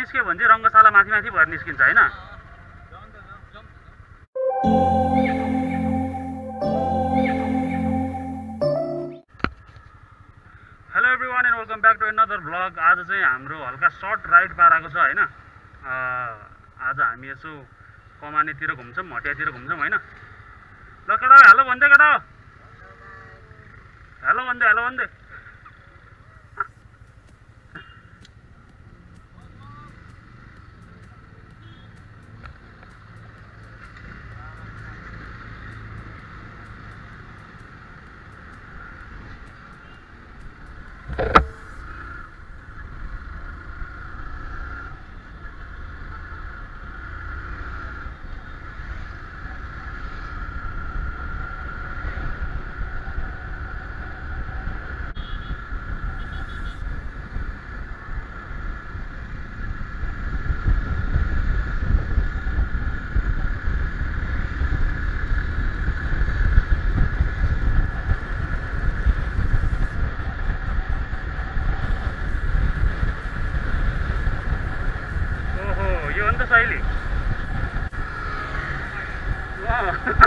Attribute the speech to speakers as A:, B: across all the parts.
A: निस्क्यो भने चाहिँ रङ्गशाला माथि माथि भएर निस्किन्छ होइन? Hello everyone and welcome back to another vlog आज चाहिँ हाम्रो हल्का सर्ट राइड पाराको छ होइन? आज हामी यसो कमानेतिर घुम्छौँ हटियातिर घुम्छौँ होइन? ल केटा हेलो भन्दै केटा। हेलो भन्दै हेलो भन्दै ओहो यो हो नि त शैली अँ।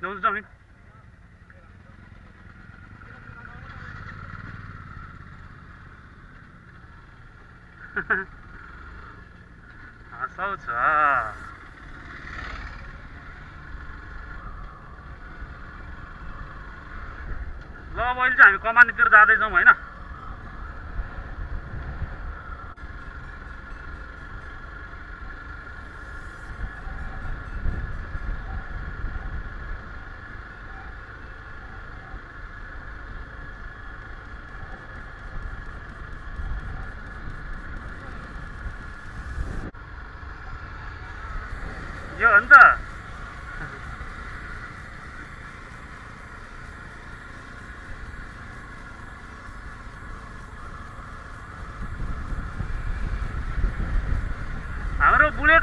A: ल्याउँछु चाउमिन हँसाउँछ ल अब अहिले चाहिँ हामी कमानतिर जाँदैछौँ होइन यो हो नि त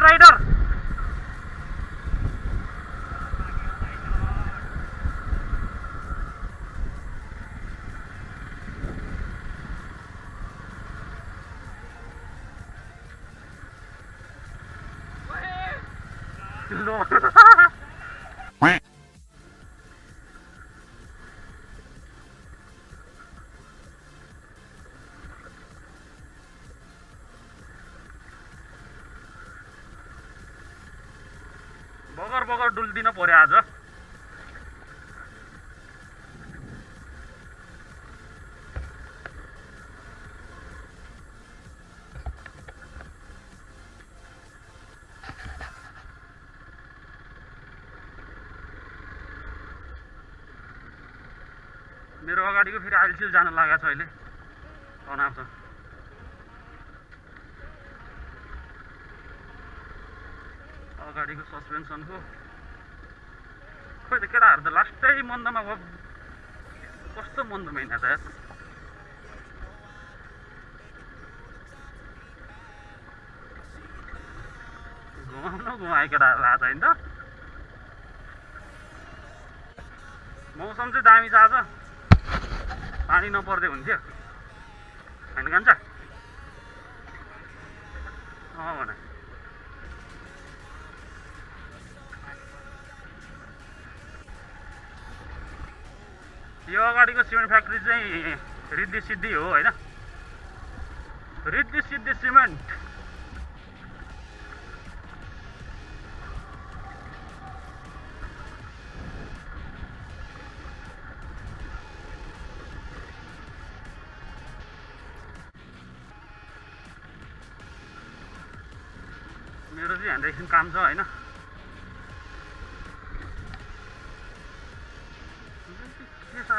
A: हाम्रो बगर बगर डुल्दिन पर्यो आज। मेरो अगाडिको फेरि आइलसिल जान लागेको छ अहिले। तनाव छ अगाडिको सस्पेन्सनको खोइ त केटाहरू त लास्टै मन्दमा भयो कस्तो मन्द महिना त। घुमाउनु घुमायो केटाहरू आज होइन त। मौसम चाहिँ दामी छ आज। पानी नपर्दै हुन्थ्यो। होइन कान्छ? अँ भने यो अगाडिको सिमेन्ट फ्याक्ट्री चाहिँ रिद्धि सिद्धि हो होइन? रिद्धि सिद्धि सिमेन्ट। मेरो चाहिँ एकछिन काम छ होइन?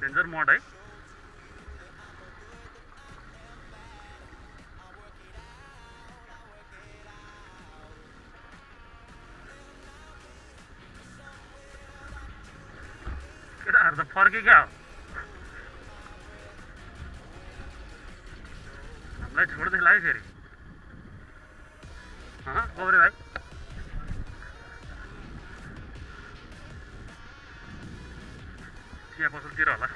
A: डेन्जर मोड है। केटाहरू त फर्केका हो चिया पसलतिर होला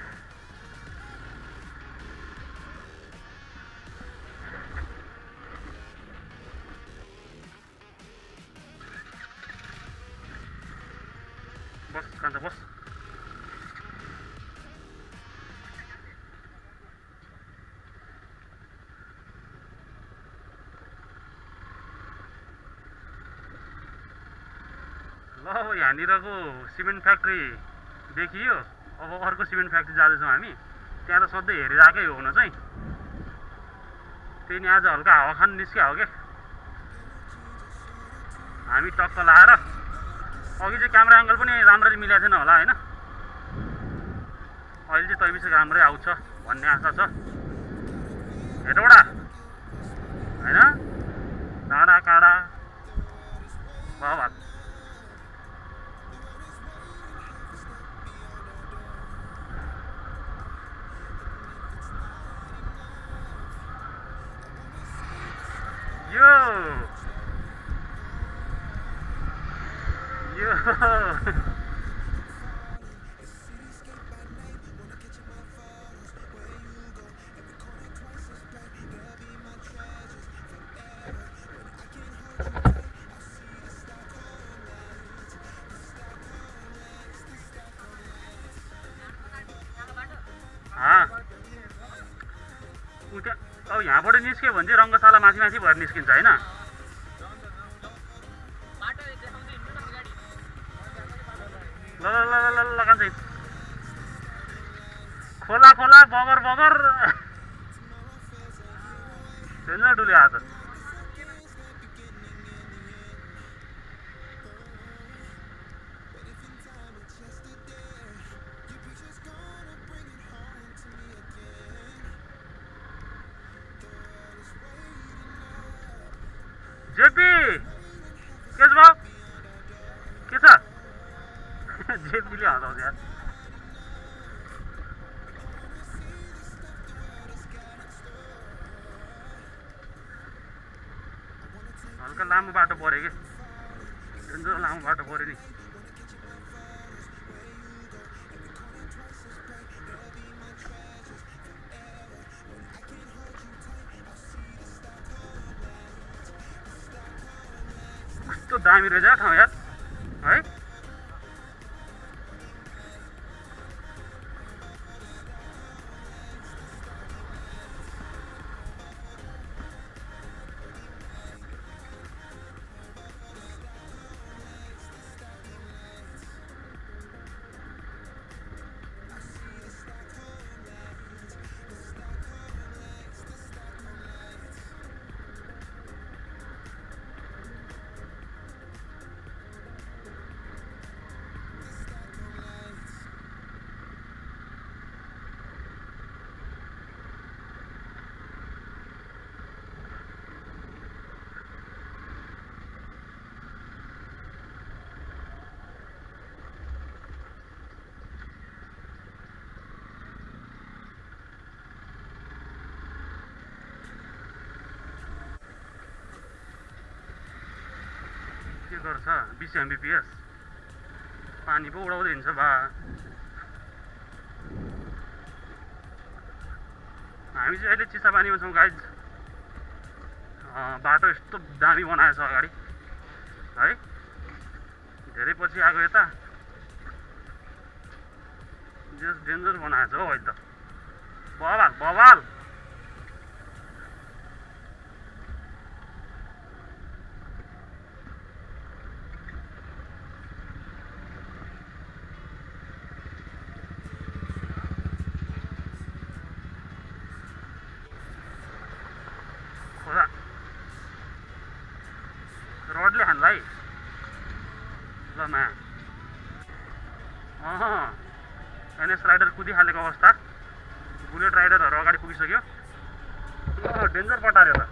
A: बस कान्छ बस ल यहाँनिरको सिमेन्ट फ्याक्ट्री देखियो अब अर्को सिमेन्ट फ्याक्ट्री जाँदैछौँ हामी। त्यहाँ त सधैँ हेरिरहेकै हो हुन चाहिँ। त्यही नि आज हल्का हावा खान निस्क्या हो क्या हामी टक्क लाएर अघि चाहिँ क्यामेरा एङ्गल पनि राम्ररी मिलाएको थिएन होला होइन? अहिले चाहिँ तैबिस राम्रै आउँछ भन्ने आशा छ। हेटौँडा होइन? डाँडा काँडा भात यो यो निस्क्यो भने चाहिँ रङ्गशाला माथि माथि भएर निस्किन्छ होइन? ल ल ल ल ल कान्छ। खोला खोला बगर बगर। डुल्यो आज जेपीले हँसाउँछ यार हल्का लामो बाटो पऱ्यो कि। डेन्जर लामो बाटो पऱ्यो नि कस्तो दामी रहेछ ठाउँ यार। गर्छ बिस एमबिपिएस पानी पो उडाउँदै हिँड्छ बा हामी चाहिँ अहिले चिसापानीमा छौँ गाइज बाटो यस्तो दामी बनाएछ अगाडि। है? धेरै पछि आएको यता। जस डेन्जर बनाएछ हौ अहिले त। बवाल बवाल! एनएस राइडर कुदिहालेको अवस्था। बुलेट राइडरहरू अगाडि पुगिसक्यो। डेन्जर पटार्यो त।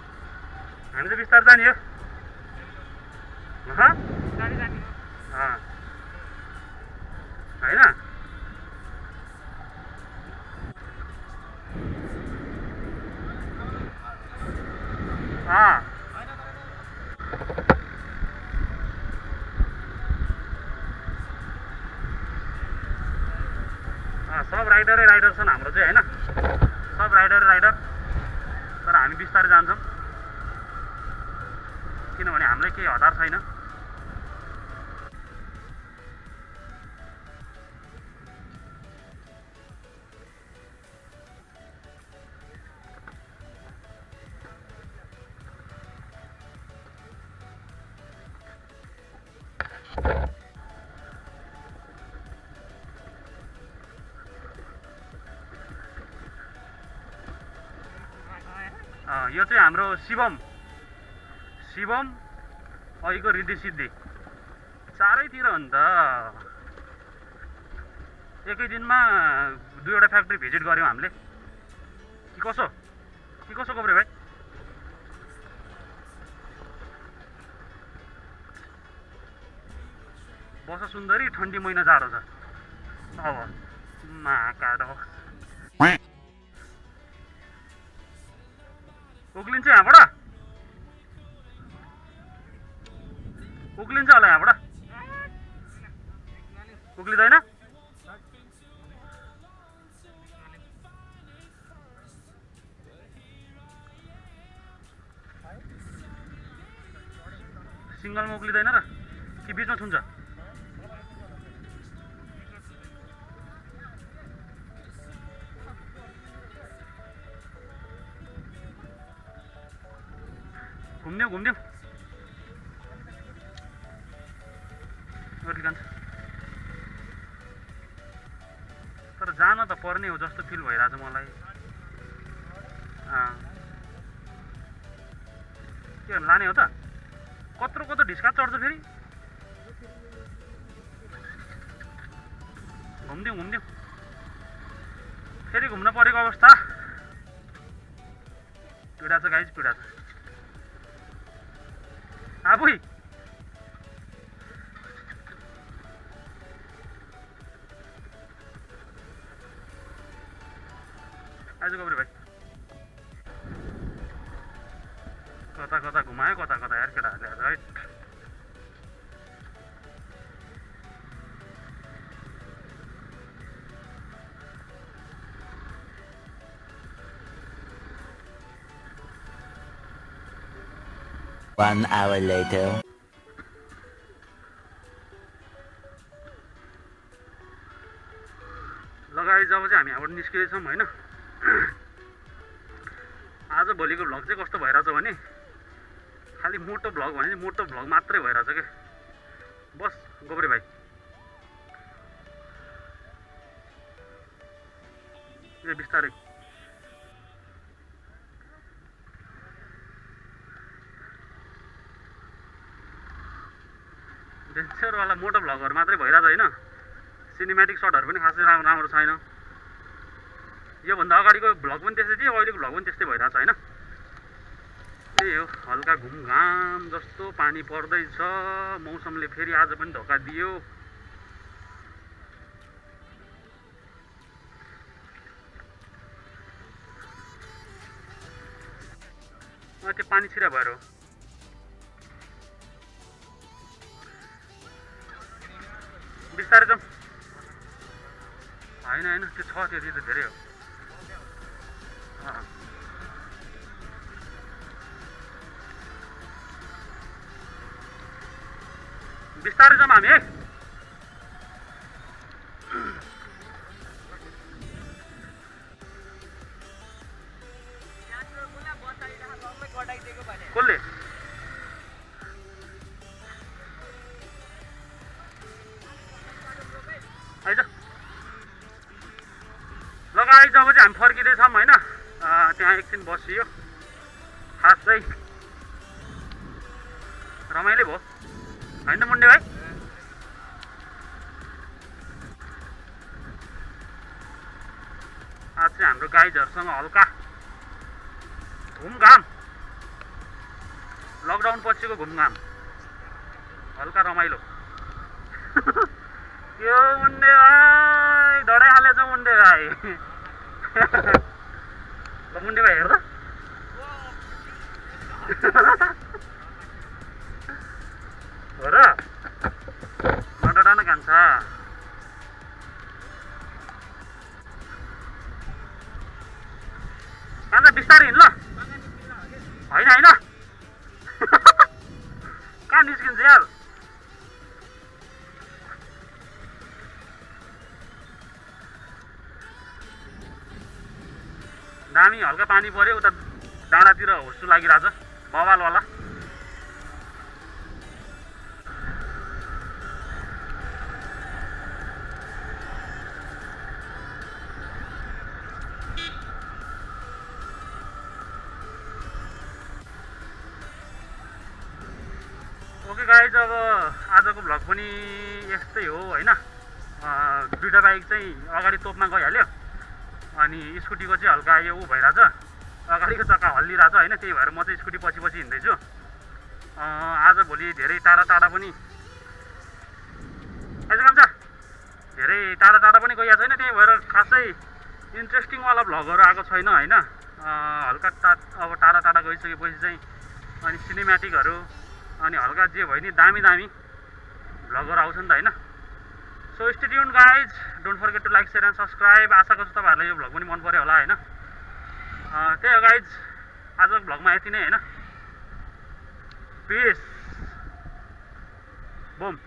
A: हामी त बिस्तारै जाने हो। होइन? अँ अँ, सब राइडरै राइडर छन् हाम्रो चाहिँ होइन? सब राइडर राइडर तर हामी बिस्तारै जान्छौँ। किनभने हामीलाई केही हतार छैन। हाम्रो शिवम शिवम अहिलेको रिद्धि सिद्धि। चारैतिर हो नि त। एकै दिनमा दुईवटा फ्याक्ट्री भिजिट गऱ्यौँ हामीले। कि कसो? कि कसो कोब्रे भाइ? बस सुन्दरी ठन्डी महिना जाडो छ। अब माकाड उक्लिन्छ यहाँबाट। उक्लिन्छ होला यहाँबाट। उक्लिँदैन? सिङ्गलमा उक्लिँदैन र? कि बिचमा छुन्छ घुम्दिउँ कति जान्छ तर जान त पर्ने हो जस्तो फिल भइरहेछ मलाई अँ। के लाने हो त कत्रो कत्रो ढिस्का चढ्छ फेरि घुम्दिउँ घुम्दिउँ फेरि घुम्न परेको अवस्था पीडा छ गाइज पीडा छ आफै आज गब्रे भाइ कता कता घुमायो कता कता यार केटाहरूले आज
B: One hour later.
A: लगाए जब चाहिँ हामी यहाँबाट निस्किँदैछौँ होइन? आज भोलिको भ्लग चाहिँ कस्तो भइरहेछ भने खालि मोटो भ्लग भने मोटो भ्लग मात्रै भइरहेछ क्या बस गोब्रे भाइ। ए बिस्तारै डेन्जरवाला मोटो भ्लगहरू मात्रै भइरहेछ होइन। सिनेमेटिक सटहरू पनि खासै राम्रो राम्रो छैन। योभन्दा अगाडिको भ्लग पनि त्यस्तै थियो अहिलेको भ्लग पनि त्यस्तै भइरहेछ होइन। त्यही हो हल्का घुमघाम जस्तो पानी पर्दैछ। मौसमले फेरि आज पनि धोका दियो। त्यो पानी छिरा भएर हो। बिस्तारै जाउँ होइन होइन त्यो छ त्यति त धेरै हो। बिस्तारै जाउँ हामी है? हामी फर्किँदैछौँ होइन। त्यहाँ एकछिन बसियो। खासै रमाइलो भयो। होइन मुन्डे भाइ? आज चाहिँ हाम्रो गाइजहरूसँग हल्का घुमघाम लकडाउन पछिको घुमघाम। हल्का रमाइलो। यो मुन्डे भाइ डढाइहालेछ मुन्डे भाइ। मुन्डे भाइ हेर्दा हो र नडरान कान्छ कान्छ बिस्तारै हिँड ल होइन होइन कहाँ निस्किन्छ यार दामी हल्का पानी पऱ्यो उता डाँडातिर हुस्सु लागिरहेछ। बवालवाला। ओके गाइज अब आजको भ्लग पनि यस्तै हो होइन? दुइटा बाइक चाहिँ अगाडि तोपमा गइहाल्यो। अनि स्कुटीको चाहिँ हल्का यो ऊ भइरहेछ। अगाडिको चक्का हल्लिरहेछ होइन त्यही भएर म चाहिँ स्कुटी पछि पछि हिँड्दैछु। आजभोलि धेरै टाढा टाढा पनि आइज कान्छ। धेरै टाढा टाढा पनि गइएको छैन त्यही भएर खासै इन्ट्रेस्टिङवाला भ्लगहरू आएको छैन होइन। हल्का टा अब टाढा टाढा गइसकेपछि चाहिँ अनि सिनेमेटिकहरू अनि हल्का जे भयो नि दामी दामी भ्लगहरू आउँछ नि त होइन। So stay tuned guys don't forget to like share and subscribe आशा गर्छु तपाईँहरूलाई यो भ्लग पनि मन पऱ्यो होला होइन? त्यही हो गाइज आजको भ्लगमा यति नै होइन? पिस बोम